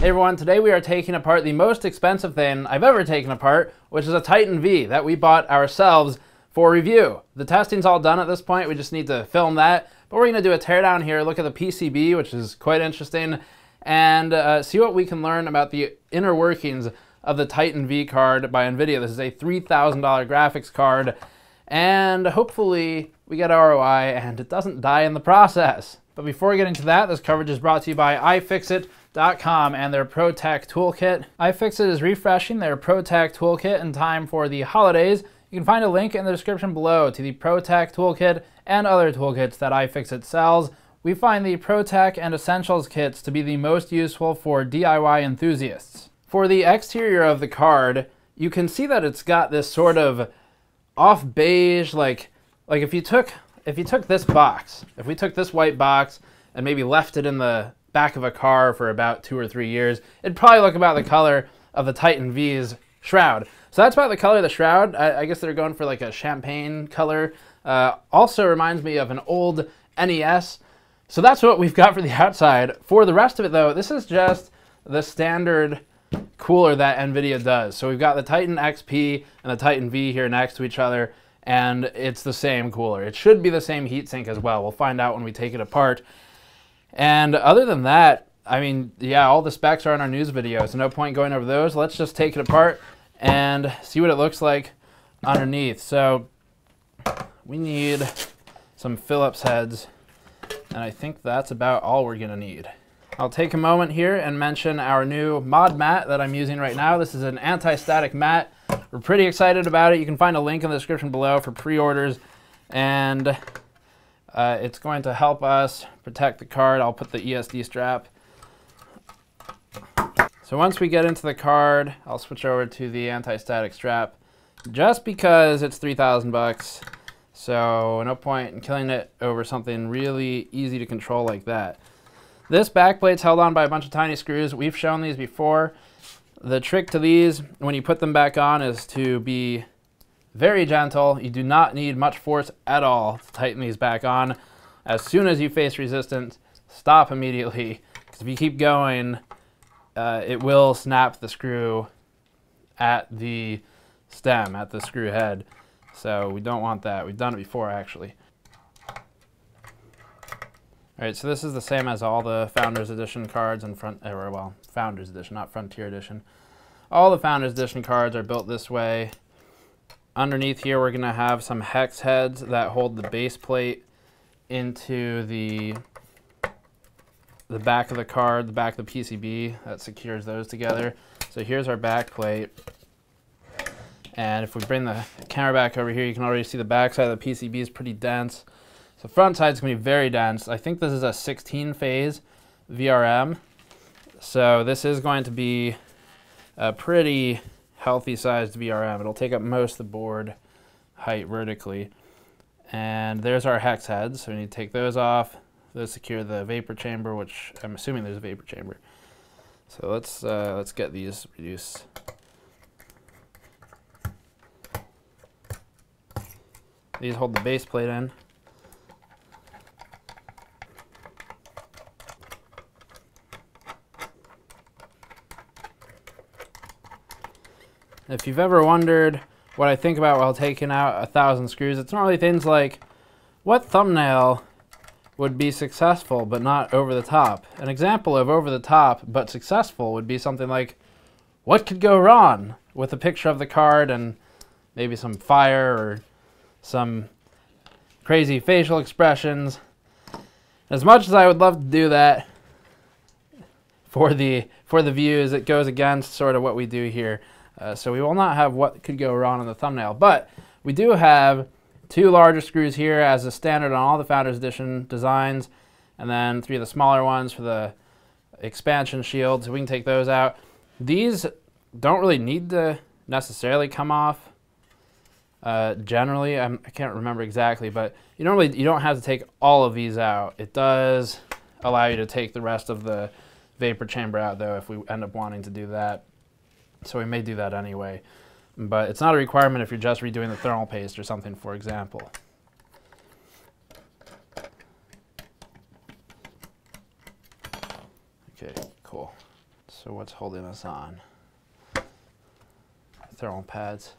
Hey everyone, today we are taking apart the most expensive thing I've ever taken apart, which is a Titan V that we bought ourselves for review. The testing's all done at this point, we just need to film that. But we're gonna do a teardown here, look at the PCB, which is quite interesting, and uh, see what we can learn about the inner workings of the Titan V card by NVIDIA. This is a $3,000 graphics card, and hopefully we get ROI and it doesn't die in the process. But before we get into that, this coverage is brought to you by iFixit iFixit.com and their ProTech Toolkit. iFixit is refreshing their ProTech Toolkit in time for the holidays. You can find a link in the description below to the ProTech Toolkit and other toolkits that iFixit sells. We find the ProTech and Essentials kits to be the most useful for DIY enthusiasts. For the exterior of the card, you can see that it's got this sort of off beige, like, like if you took if you took this box, if we took this white box and maybe left it in the back of a car for about two or three years, it'd probably look about the color of the Titan V's shroud. So that's about the color of the shroud. I, I guess they're going for like a champagne color. Uh, also reminds me of an old NES. So that's what we've got for the outside. For the rest of it though, this is just the standard cooler that NVIDIA does. So we've got the Titan XP and the Titan V here next to each other and it's the same cooler. It should be the same heatsink as well. We'll find out when we take it apart. And other than that, I mean, yeah, all the specs are in our news video, so no point going over those. Let's just take it apart and see what it looks like underneath. So we need some Phillips heads, and I think that's about all we're gonna need. I'll take a moment here and mention our new mod mat that I'm using right now. This is an anti-static mat. We're pretty excited about it. You can find a link in the description below for pre-orders. And uh, it's going to help us protect the card. I'll put the ESD strap. So once we get into the card, I'll switch over to the anti-static strap just because it's 3,000 bucks. So no point in killing it over something really easy to control like that. This backplate's held on by a bunch of tiny screws. We've shown these before. The trick to these, when you put them back on, is to be very gentle. You do not need much force at all to tighten these back on. As soon as you face resistance, stop immediately. Because if you keep going, uh, it will snap the screw at the stem, at the screw head. So we don't want that. We've done it before, actually. All right, so this is the same as all the Founders Edition cards and front, or well, Founders Edition, not Frontier Edition. All the Founders Edition cards are built this way. Underneath here, we're going to have some hex heads that hold the base plate into the the back of the card, the back of the PCB that secures those together. So here's our back plate. And if we bring the camera back over here, you can already see the back side of the PCB is pretty dense. So front side is to be very dense. I think this is a 16 phase VRM. So this is going to be a pretty healthy sized VRM. It'll take up most of the board height vertically. And there's our hex heads. So we need to take those off. Those secure the vapor chamber, which I'm assuming there's a vapor chamber. So let's uh, let's get these reduced. These hold the base plate in. If you've ever wondered what I think about while taking out a thousand screws, it's normally things like, what thumbnail would be successful but not over the top? An example of over the top but successful would be something like, what could go wrong with a picture of the card and maybe some fire or some crazy facial expressions. As much as I would love to do that for the for the views, it goes against sort of what we do here. Uh, so we will not have what could go wrong on the thumbnail, but we do have two larger screws here as a standard on all the Founders Edition designs, and then three of the smaller ones for the expansion shields. So we can take those out. These don't really need to necessarily come off. Uh, generally, I'm, I can not remember exactly, but you don't really you don't have to take all of these out. It does allow you to take the rest of the vapor chamber out, though, if we end up wanting to do that. So we may do that anyway. But it's not a requirement if you're just redoing the thermal paste or something, for example. Okay, cool. So what's holding us on? Thermal pads.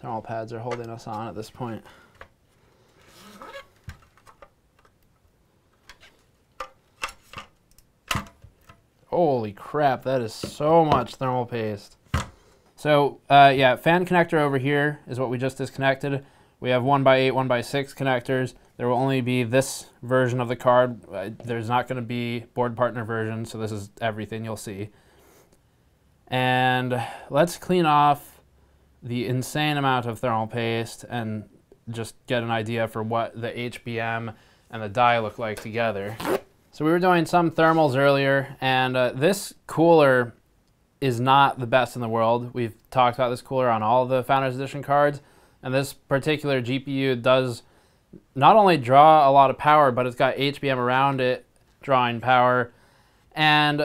Thermal pads are holding us on at this point. Holy crap, that is so much thermal paste. So uh, yeah, fan connector over here is what we just disconnected. We have 1 by 8 1 by 6 connectors. There will only be this version of the card. Uh, there's not going to be board partner version, so this is everything you'll see. And let's clean off the insane amount of thermal paste and just get an idea for what the HBM and the die look like together. So we were doing some thermals earlier, and uh, this cooler is not the best in the world. We've talked about this cooler on all the Founders Edition cards, and this particular GPU does not only draw a lot of power, but it's got HBM around it drawing power. And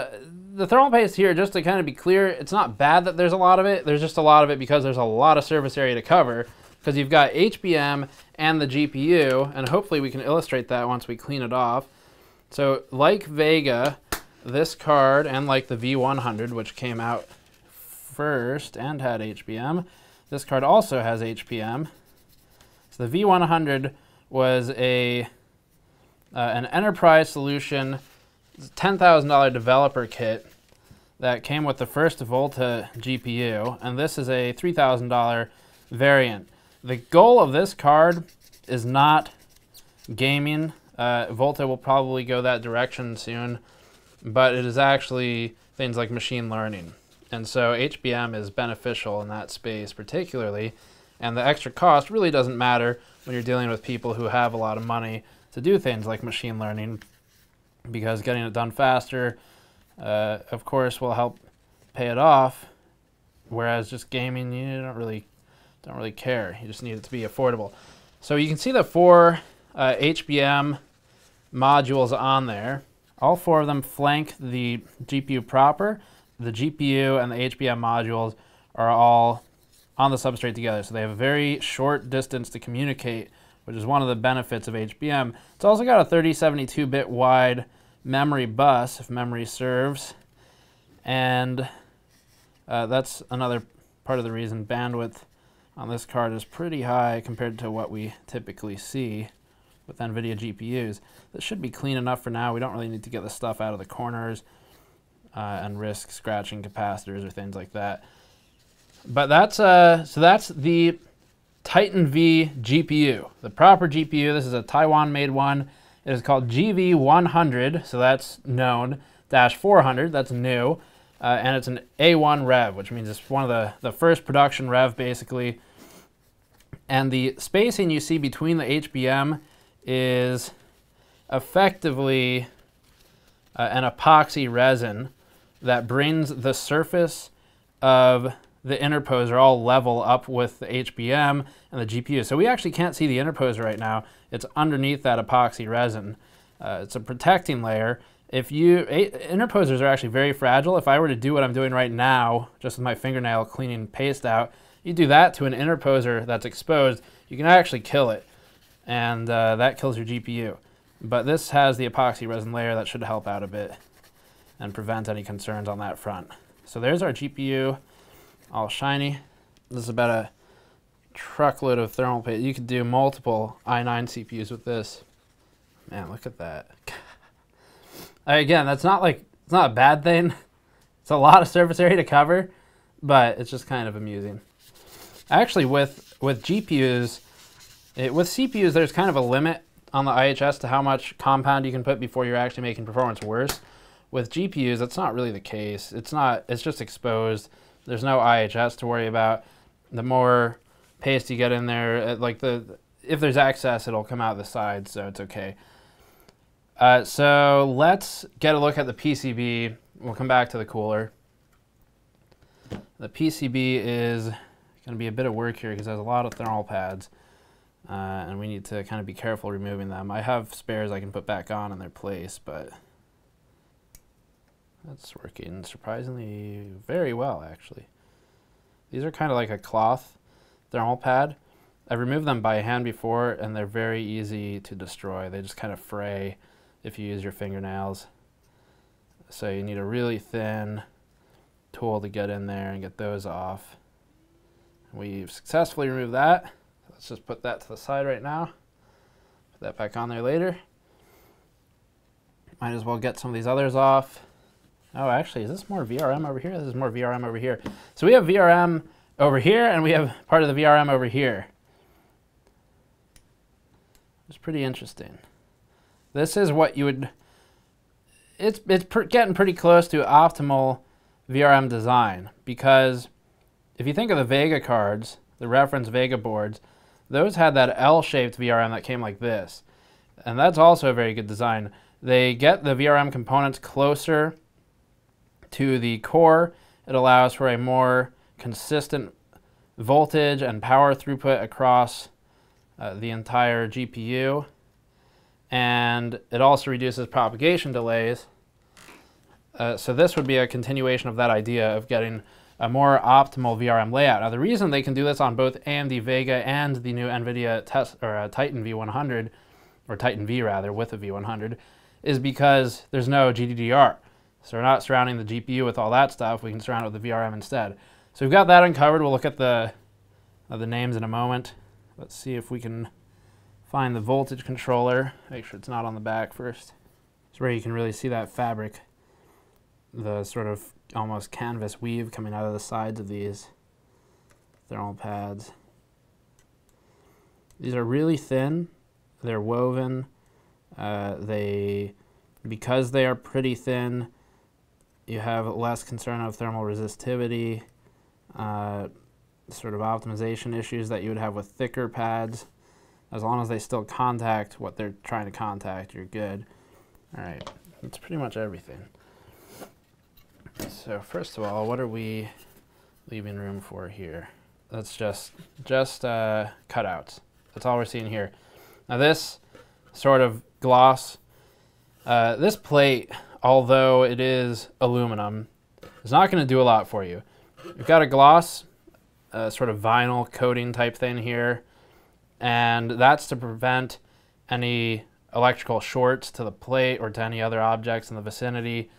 the thermal paste here, just to kind of be clear, it's not bad that there's a lot of it. There's just a lot of it because there's a lot of surface area to cover because you've got HBM and the GPU, and hopefully we can illustrate that once we clean it off. So like Vega, this card, and like the V100, which came out first and had HBM, this card also has HBM. So the V100 was a uh, an enterprise solution, $10,000 developer kit that came with the first Volta GPU, and this is a $3,000 variant. The goal of this card is not gaming. Uh, Volta will probably go that direction soon, but it is actually things like machine learning. And so HBM is beneficial in that space particularly, and the extra cost really doesn't matter when you're dealing with people who have a lot of money to do things like machine learning because getting it done faster, uh, of course, will help pay it off. Whereas just gaming, you don't really don't really care. You just need it to be affordable. So you can see the four uh, HBM modules on there. All four of them flank the GPU proper. The GPU and the HBM modules are all on the substrate together. So they have a very short distance to communicate, which is one of the benefits of HBM. It's also got a 3072-bit wide memory bus, if memory serves. And uh, that's another part of the reason bandwidth on this card is pretty high compared to what we typically see with NVIDIA GPUs. This should be clean enough for now. We don't really need to get the stuff out of the corners uh, and risk scratching capacitors or things like that. But that's uh, so that's the Titan V GPU, the proper GPU. This is a Taiwan-made one. It is called GV100, so that's known. Dash 400, that's new. Uh, and it's an A1 rev, which means it's one of the, the first production rev, basically. And the spacing you see between the HBM is effectively uh, an epoxy resin that brings the surface of the interposer all level up with the HBM and the GPU. So we actually can't see the interposer right now. It's underneath that epoxy resin. Uh, it's a protecting layer. If you, interposers are actually very fragile. If I were to do what I'm doing right now, just with my fingernail cleaning paste out, you do that to an interposer that's exposed, you can actually kill it. And uh, that kills your GPU. But this has the epoxy resin layer that should help out a bit and prevent any concerns on that front. So there's our GPU all shiny. This is about a truckload of thermal paste. You could do multiple i9 CPUs with this. Man, look at that. Again, that's not like, it's not a bad thing. It's a lot of surface area to cover, but it's just kind of amusing. Actually, with, with GPUs, it, with CPUs, there's kind of a limit on the IHS to how much compound you can put before you're actually making performance worse. With GPUs, that's not really the case. It's not, it's just exposed. There's no IHS to worry about. The more paste you get in there, uh, like the if there's access, it'll come out the side, so it's okay. Uh, so let's get a look at the PCB. We'll come back to the cooler. The PCB is going to be a bit of work here because there's a lot of thermal pads. Uh, and we need to kind of be careful removing them. I have spares I can put back on in their place, but that's working surprisingly very well, actually. These are kind of like a cloth thermal pad. I've removed them by hand before, and they're very easy to destroy. They just kind of fray if you use your fingernails. So you need a really thin tool to get in there and get those off. We've successfully removed that. Let's just put that to the side right now. Put that back on there later. Might as well get some of these others off. Oh, actually, is this more VRM over here? This is more VRM over here. So we have VRM over here, and we have part of the VRM over here. It's pretty interesting. This is what you would, it's, it's getting pretty close to optimal VRM design because if you think of the Vega cards, the reference Vega boards, those had that L-shaped VRM that came like this. And that's also a very good design. They get the VRM components closer to the core. It allows for a more consistent voltage and power throughput across uh, the entire GPU. And it also reduces propagation delays. Uh, so this would be a continuation of that idea of getting a more optimal VRM layout. Now the reason they can do this on both AMD Vega and the new NVIDIA test, or uh, Titan V100, or Titan V rather, with a V100, is because there's no GDDR. So we're not surrounding the GPU with all that stuff. We can surround it with the VRM instead. So we've got that uncovered. We'll look at the, uh, the names in a moment. Let's see if we can find the voltage controller. Make sure it's not on the back first. It's where you can really see that fabric, the sort of almost canvas weave coming out of the sides of these thermal pads. These are really thin. They're woven. Uh, they, because they are pretty thin, you have less concern of thermal resistivity, uh, sort of optimization issues that you would have with thicker pads. As long as they still contact what they're trying to contact, you're good. All right, that's pretty much everything. So first of all, what are we leaving room for here? That's just just uh, cutouts. That's all we're seeing here. Now this sort of gloss, uh, this plate, although it is aluminum, is not going to do a lot for you. We've got a gloss, a sort of vinyl coating type thing here, and that's to prevent any electrical shorts to the plate or to any other objects in the vicinity.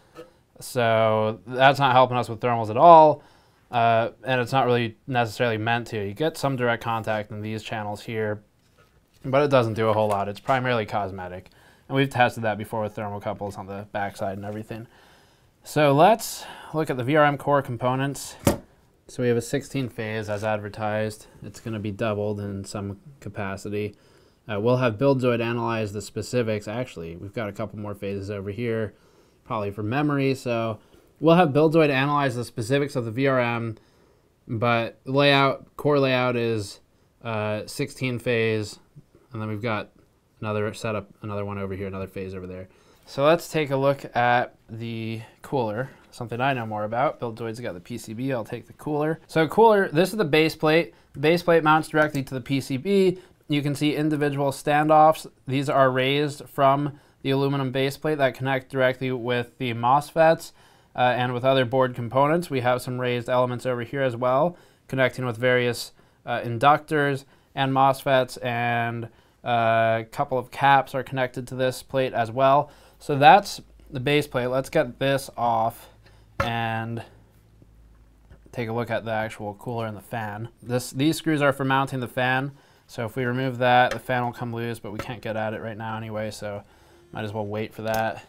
So that's not helping us with thermals at all. Uh, and it's not really necessarily meant to. You get some direct contact in these channels here, but it doesn't do a whole lot. It's primarily cosmetic. And we've tested that before with thermocouples on the backside and everything. So let's look at the VRM core components. So we have a 16 phase as advertised. It's going to be doubled in some capacity. Uh, we'll have BuildZoid analyze the specifics. Actually, we've got a couple more phases over here probably for memory. So we'll have BuildZoid analyze the specifics of the VRM, but layout, core layout is uh, 16 phase, and then we've got another setup, another one over here, another phase over there. So let's take a look at the cooler, something I know more about. BuildZoid's got the PCB, I'll take the cooler. So cooler, this is the base plate. Base plate mounts directly to the PCB. You can see individual standoffs. These are raised from the aluminum base plate that connect directly with the MOSFETs uh, and with other board components. We have some raised elements over here as well, connecting with various uh, inductors and MOSFETs and a uh, couple of caps are connected to this plate as well. So that's the base plate. Let's get this off and take a look at the actual cooler and the fan. This, these screws are for mounting the fan. So if we remove that, the fan will come loose, but we can't get at it right now anyway, so might as well wait for that.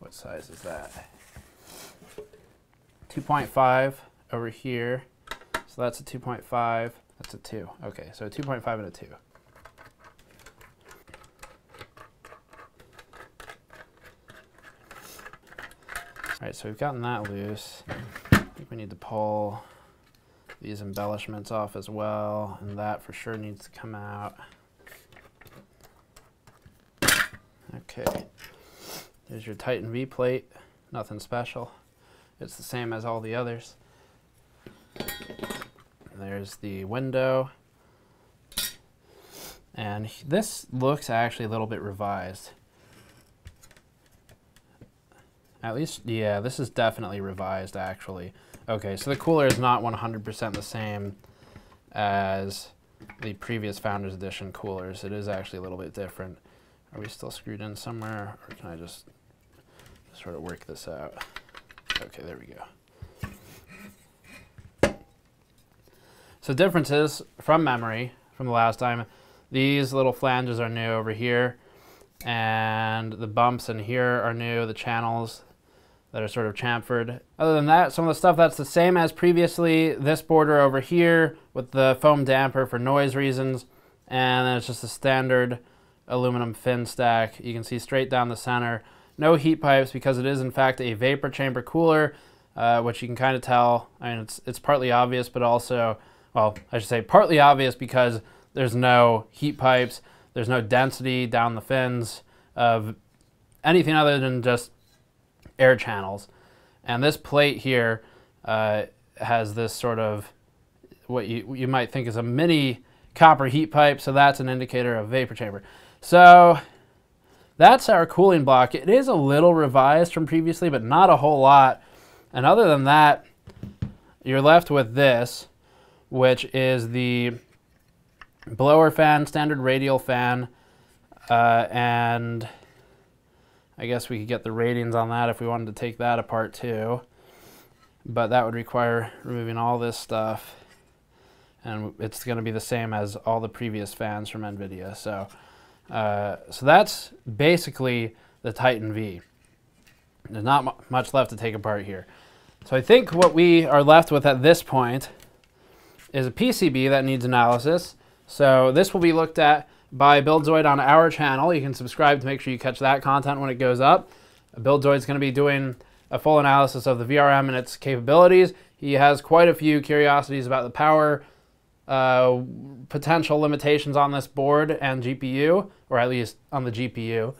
What size is that? 2.5 over here. So that's a 2.5. That's a 2. Okay, so a 2.5 and a 2. All right, so we've gotten that loose. I think we need to pull these embellishments off as well, and that for sure needs to come out. Okay, there's your Titan V plate, nothing special. It's the same as all the others. There's the window. And this looks actually a little bit revised. At least, yeah, this is definitely revised actually. Okay, so the cooler is not 100% the same as the previous Founders Edition coolers. It is actually a little bit different. Are we still screwed in somewhere, or can I just sort of work this out? Okay, there we go. So differences from memory from the last time, these little flanges are new over here, and the bumps in here are new, the channels that are sort of chamfered. Other than that, some of the stuff that's the same as previously, this border over here with the foam damper for noise reasons, and then it's just a standard aluminum fin stack. You can see straight down the center. No heat pipes because it is in fact a vapor chamber cooler, uh, which you can kind of tell. I mean, it's, it's partly obvious, but also, well, I should say partly obvious because there's no heat pipes, there's no density down the fins of anything other than just air channels. And this plate here uh, has this sort of what you, you might think is a mini copper heat pipe, so that's an indicator of vapor chamber. So that's our cooling block. It is a little revised from previously, but not a whole lot. And other than that, you're left with this, which is the blower fan, standard radial fan, uh, and I guess we could get the ratings on that if we wanted to take that apart too. But that would require removing all this stuff. And it's going to be the same as all the previous fans from NVIDIA. So, uh, so that's basically the Titan V. There's not much left to take apart here. So I think what we are left with at this point is a PCB that needs analysis. So this will be looked at by BuildZoid on our channel. You can subscribe to make sure you catch that content when it goes up. BuildZoid is going to be doing a full analysis of the VRM and its capabilities. He has quite a few curiosities about the power uh, potential limitations on this board and GPU, or at least on the GPU.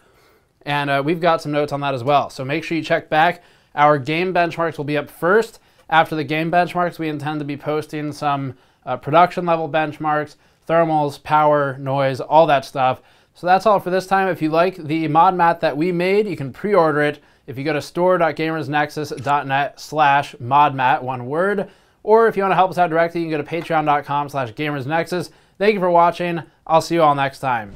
And uh, we've got some notes on that as well. So make sure you check back. Our game benchmarks will be up first. After the game benchmarks, we intend to be posting some uh, production level benchmarks thermals, power, noise, all that stuff. So that's all for this time. If you like the mod mat that we made, you can pre-order it if you go to store.gamersnexus.net slash modmat, one word. Or if you want to help us out directly, you can go to patreon.com slash gamersnexus. Thank you for watching. I'll see you all next time.